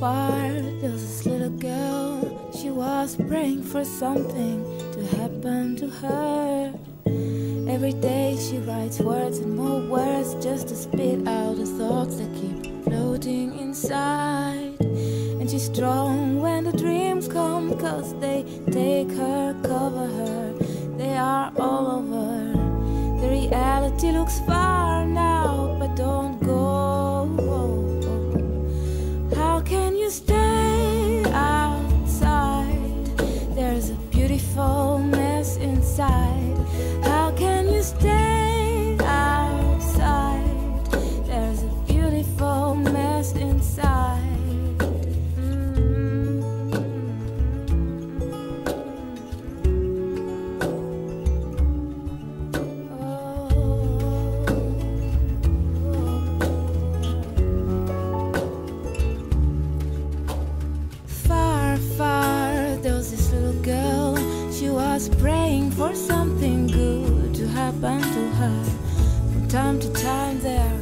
far, there was this little girl. She was praying for something to happen to her. Every day she writes words and more words just to spit out the thoughts that keep floating inside. And she's strong when the dreams come, cause they take her, cover her, they are all over. The reality looks far inside. How can you stay was praying for something good to happen to her. From time to time, there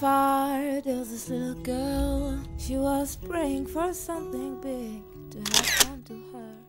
Far, there was this little girl. She was praying for something big to happen to her.